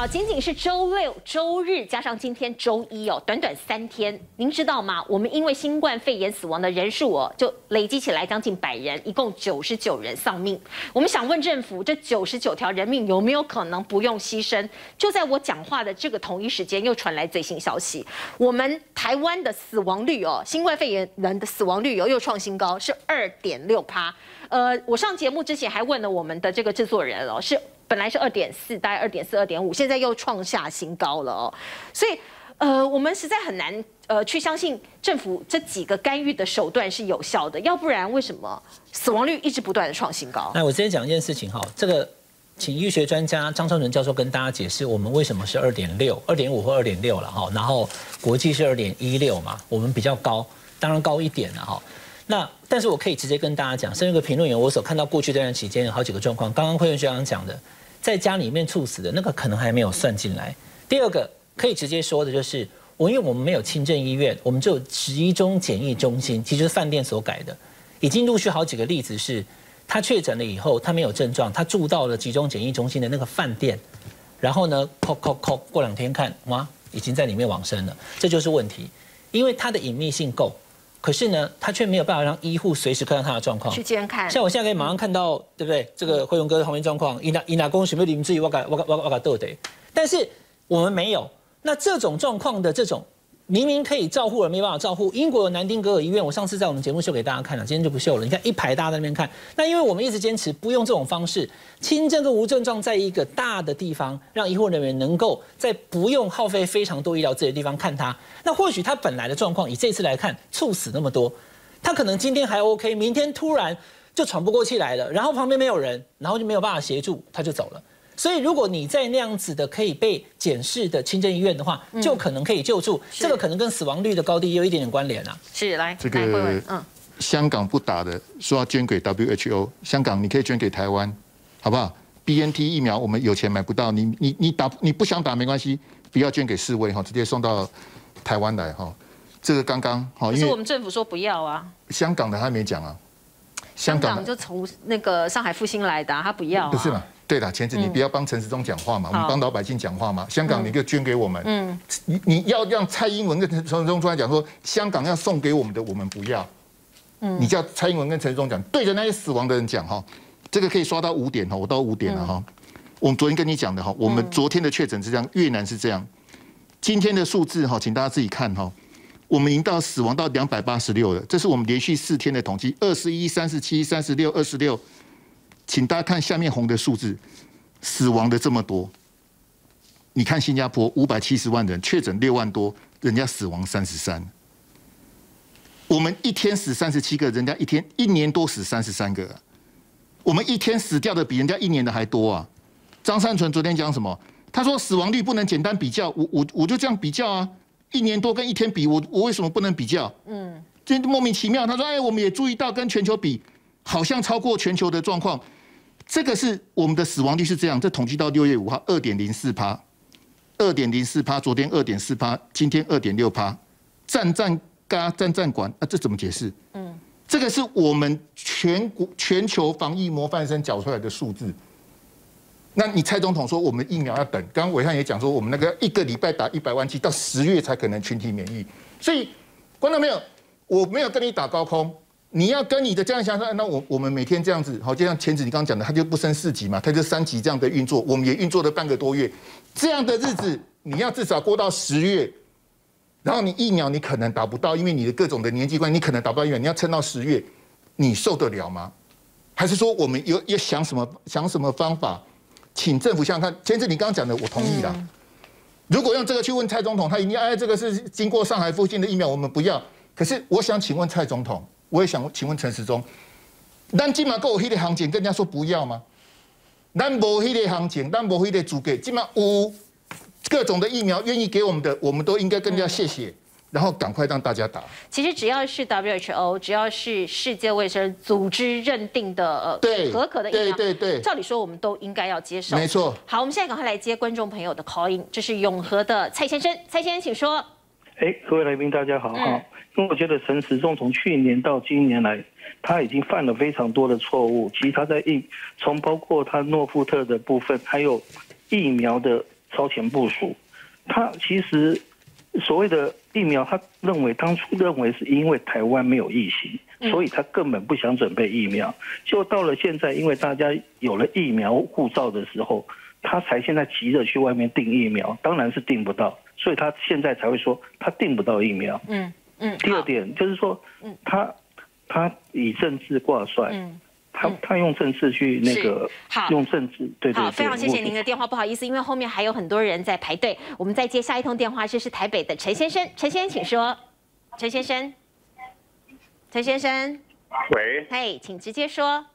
好，仅仅是周六、周日加上今天周一哦，短短三天，您知道吗？我们因为新冠肺炎死亡的人数哦，就累积起来将近百人，一共九十九人丧命。我们想问政府，这九十九条人命有没有可能不用牺牲？就在我讲话的这个同一时间，又传来最新消息，我们台湾的死亡率哦，新冠肺炎人的死亡率又又创新高，是二点六趴。呃，我上节目之前还问了我们的这个制作人哦，是。本来是二点四，大概二点四、二点五，现在又创下新高了哦。所以，呃，我们实在很难呃去相信政府这几个干预的手段是有效的，要不然为什么死亡率一直不断的创新高？那我直接讲一件事情哈，这个请医学专家张昌伦教授跟大家解释，我们为什么是二点六、二点五或二点六了哈，然后国际是二点一六嘛，我们比较高，当然高一点了哈。那但是我可以直接跟大家讲，身为一个评论员，我所看到过去这段期间有好几个状况，刚刚慧文学长讲的。在家里面猝死的那个可能还没有算进来。第二个可以直接说的就是，我因为我们没有轻症医院，我们只有集中检疫中心，其实是饭店所改的。已经陆续好几个例子是，他确诊了以后，他没有症状，他住到了集中检疫中心的那个饭店，然后呢，扣扣扣，过两天看，哇，已经在里面往生了。这就是问题，因为它的隐秘性够。可是呢，他却没有办法让医护随时看到他的状况，去监看。像我现在可以马上看到，对不对？这个辉荣哥的旁边状况，伊娜伊娜公什么林志宇，我敢我敢我我敢斗得。但是我们没有，那这种状况的这种。明明可以照护而没办法照护。英国的南丁格尔医院，我上次在我们节目秀给大家看了，今天就不秀了。你看一排大家在那边看，那因为我们一直坚持不用这种方式，轻症跟无症状在一个大的地方，让医护人员能够在不用耗费非常多医疗资源的地方看他。那或许他本来的状况，以这次来看，猝死那么多，他可能今天还 OK，明天突然就喘不过气来了，然后旁边没有人，然后就没有办法协助，他就走了。所以，如果你在那样子的可以被检视的清真医院的话，就可能可以救助。这个可能跟死亡率的高低有一点点关联啊。是，来，这个，嗯，香港不打的说要捐给 WHO，香港你可以捐给台湾，好不好？BNT 疫苗我们有钱买不到，你你你打你不想打没关系，不要捐给世卫哈，直接送到台湾来哈。这个刚刚好，因为我们政府说不要啊。香港的他没讲啊，香港就从那个上海复兴来的，他不要。不是嘛？对的，前子你不要帮陈时中讲话嘛，我们帮老百姓讲话嘛。香港你就捐给我们，嗯，你你要让蔡英文跟陈时中出来讲说，香港要送给我们的，我们不要。嗯，你叫蔡英文跟陈时中讲，对着那些死亡的人讲哈，这个可以刷到五点哈，我到五点了哈。我们昨天跟你讲的哈，我们昨天的确诊是这样，越南是这样，今天的数字哈，请大家自己看哈，我们已经到死亡到两百八十六了，这是我们连续四天的统计，二十一、三十七、三十六、二十六。请大家看下面红的数字，死亡的这么多。你看新加坡五百七十万人确诊六万多，人家死亡三十三。我们一天死三十七个，人家一天一年多死三十三个。我们一天死掉的比人家一年的还多啊！张善存昨天讲什么？他说死亡率不能简单比较，我我我就这样比较啊，一年多跟一天比，我我为什么不能比较？嗯，这莫名其妙。他说：“哎，我们也注意到跟全球比，好像超过全球的状况。”这个是我们的死亡率是这样，这统计到六月五号二点零四趴，二点零四趴，昨天二点四趴，今天二点六趴，站站嘎站站管啊，这怎么解释？嗯，这个是我们全国全球防疫模范生缴出来的数字。那你蔡总统说我们疫苗要等，刚刚伟汉也讲说我们那个一个礼拜打一百万剂，到十月才可能群体免疫。所以观众没有，我没有跟你打高空。你要跟你的家人想说，那我我们每天这样子，好，就像前子你刚刚讲的，他就不升四级嘛，他就三级这样的运作，我们也运作了半个多月，这样的日子，你要至少过到十月，然后你疫苗你可能达不到，因为你的各种的年纪关系，你可能达不到疫苗，你要撑到十月，你受得了吗？还是说我们有要想什么想什么方法，请政府想想看，前子你刚刚讲的，我同意了。如果用这个去问蔡总统，他一定哎，这个是经过上海附近的疫苗，我们不要。可是我想请问蔡总统。我也想请问陈时中，咱今嘛够有迄个行情，跟人家说不要吗？咱无迄个行情，咱无迄个资格，今嘛有各种的疫苗愿意给我们的，我们都应该更加谢谢，然后赶快让大家打。其实只要是 WHO，只要是世界卫生组织认定的呃合格的疫苗，对对对，照理说我们都应该要接受。没错。好，我们现在赶快来接观众朋友的 call in，这是永和的蔡先生，蔡先生请说。哎，各位来宾大家好哈。因为我觉得陈时中从去年到今年来，他已经犯了非常多的错误。其实他在疫，从包括他诺富特的部分，还有疫苗的超前部署。他其实所谓的疫苗，他认为当初认为是因为台湾没有疫情，所以他根本不想准备疫苗。就到了现在，因为大家有了疫苗护照的时候，他才现在急着去外面订疫苗，当然是订不到，所以他现在才会说他订不到疫苗。嗯嗯。第二点就是说，嗯他他以政治挂帅。嗯。他他用政治去那个，好用政治，对对对。好，非常谢谢您的电话，不好意思，因为后面还有很多人在排队，我们再接下一通电话，这是台北的陈先生，陈先生请说，陈先生，陈先生，喂，嘿，请直接说。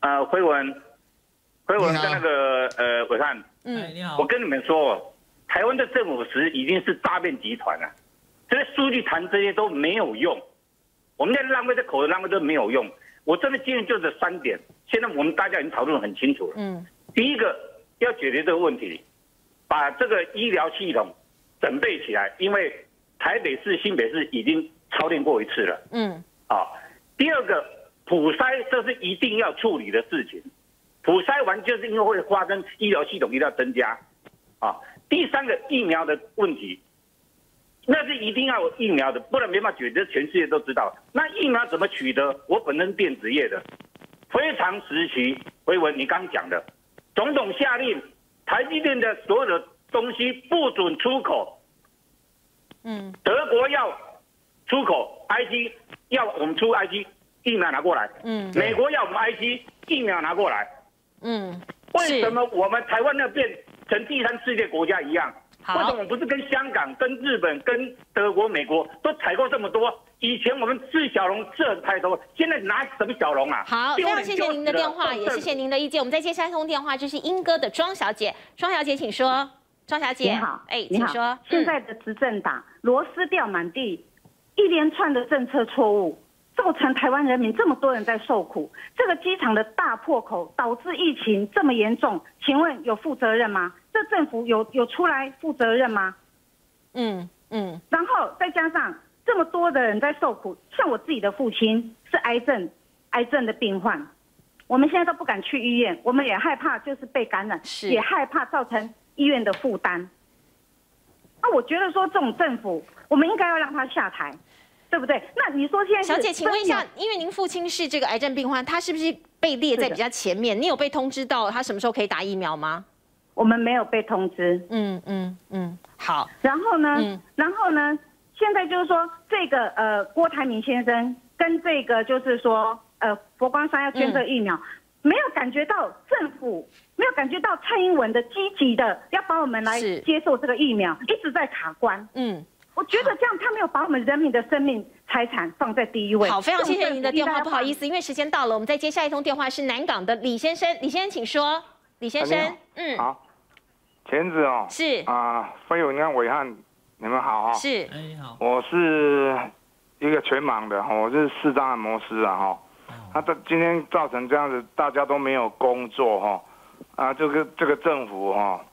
呃，辉文，辉文跟那个呃伟汉，嗯，你好，我跟你们说，台湾的政府实已经是诈骗集团了，这些数据谈这些都没有用。我们在浪费这口子，浪费都没有用。我真的建议就这三点。现在我们大家已经讨论很清楚了。嗯。第一个要解决这个问题，把这个医疗系统准备起来，因为台北市、新北市已经操练过一次了。嗯。啊。第二个普筛，这是一定要处理的事情。普筛完就是因为会发生医疗系统一定要增加。啊。第三个疫苗的问题。那是一定要有疫苗的，不然没办法解决。全世界都知道。那疫苗怎么取得？我本身电子业的，非常时期。回文，你刚讲的，总统下令，台积电的所有的东西不准出口。嗯。德国要出口 IG，要我们出 IG 疫苗拿过来。嗯。美国要我们 IG 疫苗拿过来。嗯。为什么我们台湾要变成第三世界国家一样？为什么不是跟香港、跟日本、跟德国、美国都采购这么多？以前我们吃小龙吃太多，现在拿什么小龙啊？好，非常谢谢您的电话，也谢谢您的意见。我们再接下一通电话，这是英哥的庄小姐。庄小姐，请说。庄小姐，你好，哎，请说。现在的执政党螺丝掉满地，一连串的政策错误，造成台湾人民这么多人在受苦。这个机场的大破口导致疫情这么严重，请问有负责任吗？这政府有有出来负责任吗？嗯嗯，然后再加上这么多的人在受苦，像我自己的父亲是癌症，癌症的病患，我们现在都不敢去医院，我们也害怕就是被感染，也害怕造成医院的负担。那我觉得说这种政府，我们应该要让他下台，对不对？那你说现在小姐，请问一下，因为您父亲是这个癌症病患，他是不是被列在比较前面？你有被通知到他什么时候可以打疫苗吗？我们没有被通知。嗯嗯嗯，好。然后呢？然后呢？现在就是说，这个呃，郭台铭先生跟这个就是说，呃，佛光山要捐赠疫苗，没有感觉到政府没有感觉到蔡英文的积极的要帮我们来接受这个疫苗，一直在卡关。嗯，我觉得这样他没有把我们人民的生命财产放在第一位。好，非常谢谢您的电话，不好意思，因为时间到了，我们再接下一通电话是南港的李先生，李先生请说。李先生，嗯，好。钳子哦，是。啊，飞友，你看伟汉，你们好啊，是，哎你好，我是一个全盲的哈，我是视障按摩师啊哈，他这今天造成这样子，大家都没有工作哈，啊这个这个政府哈，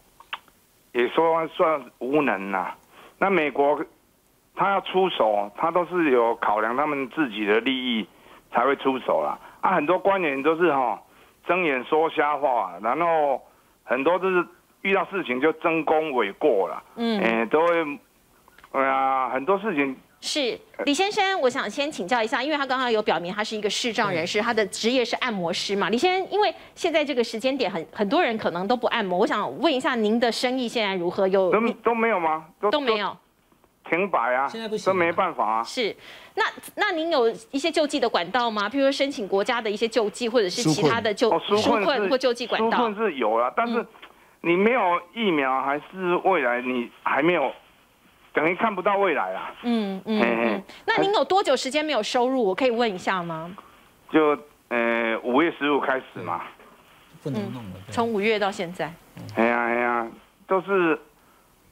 也说算无能呐，那美国他要出手，他都是有考量他们自己的利益才会出手啦，啊很多官员都是哈睁眼说瞎话，然后很多都是。遇到事情就争功诿过了，嗯，都会，哎呀，很多事情是李先生，我想先请教一下，因为他刚刚有表明他是一个视障人士，他的职业是按摩师嘛。李先生，因为现在这个时间点，很很多人可能都不按摩，我想问一下您的生意现在如何？有都都没有吗？都都没有，停摆啊，现在不行，都没办法啊。是，那那您有一些救济的管道吗？譬如说申请国家的一些救济，或者是其他的救纾困或救济管道？纾困是有啊，但是。你没有疫苗，还是未来你还没有，等于看不到未来啊。嗯嗯嗯。那您有多久时间没有收入？我可以问一下吗？就呃五月十五开始嘛。不能弄了。从五月到现在。哎呀哎呀，都是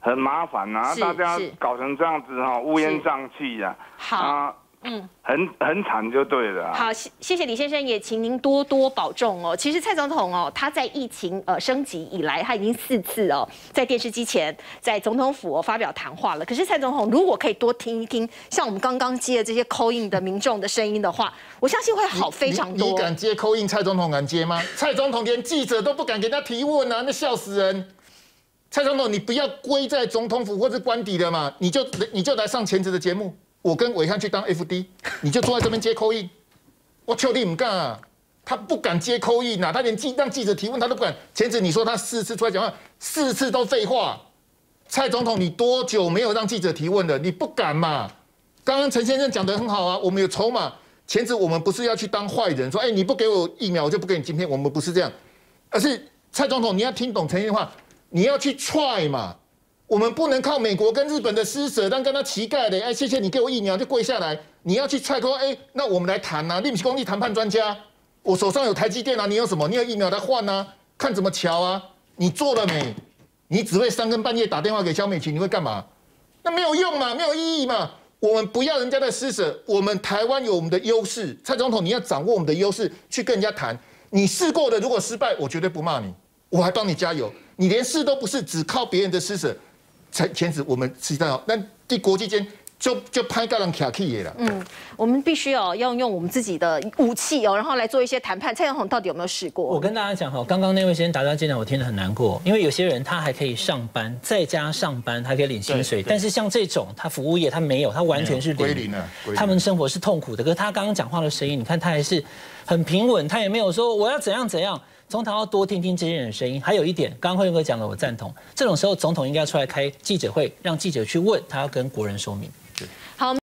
很麻烦啊！大家搞成这样子哈，乌烟瘴气的。好。嗯，很很惨就对了。好，谢谢谢李先生，也请您多多保重哦。其实蔡总统哦，他在疫情呃升级以来，他已经四次哦在电视机前，在总统府哦发表谈话了。可是蔡总统如果可以多听一听，像我们刚刚接的这些扣印的民众的声音的话，我相信会好非常多。你敢接扣印？蔡总统敢接吗？蔡总统连记者都不敢给他提问啊，那笑死人。蔡总统，你不要归在总统府或者官邸的嘛，你就你就来上前子的节目。我跟伟汉去当 F D，你就坐在这边接扣印。我求你唔干啊！他不敢接扣印呐，他连记让记者提问他都不敢。前子你说他四次出来讲话，四次都废话。蔡总统，你多久没有让记者提问了？你不敢嘛？刚刚陈先生讲的很好啊，我们有筹码。前子我们不是要去当坏人，说哎你不给我疫苗，我就不给你晶片。我们不是这样，而是蔡总统你要听懂陈先生话，你要去踹嘛。我们不能靠美国跟日本的施舍当跟他乞丐的，哎，谢谢你给我疫苗就跪下来。你要去踹说，哎，那我们来谈呐，立不起公地谈判专家，我手上有台积电啊，你有什么？你有疫苗来换呐？看怎么瞧啊？你做了没？你只会三更半夜打电话给肖美琴，你会干嘛？那没有用嘛，没有意义嘛。我们不要人家的施舍，我们台湾有我们的优势。蔡总统，你要掌握我们的优势去跟人家谈。你试过的，如果失败，我绝对不骂你，我还帮你加油。你连试都不是，只靠别人的施舍。才前子我们知道，那在国际间就就拍个人卡气也了。嗯，我们必须哦要用我们自己的武器哦，然后来做一些谈判。蔡永红到底有没有试过？我跟大家讲哈，刚刚那位先生答答进来，我听得很难过，因为有些人他还可以上班，在家上班还可以领薪水，但是像这种他服务业他没有，他完全是归零了，他们生活是痛苦的。可是他刚刚讲话的声音，你看他还是很平稳，他也没有说我要怎样怎样。总统要多听听这些人的声音。还有一点，刚刚辉哥讲的，我赞同。这种时候，总统应该要出来开记者会，让记者去问他，要跟国人说明。好。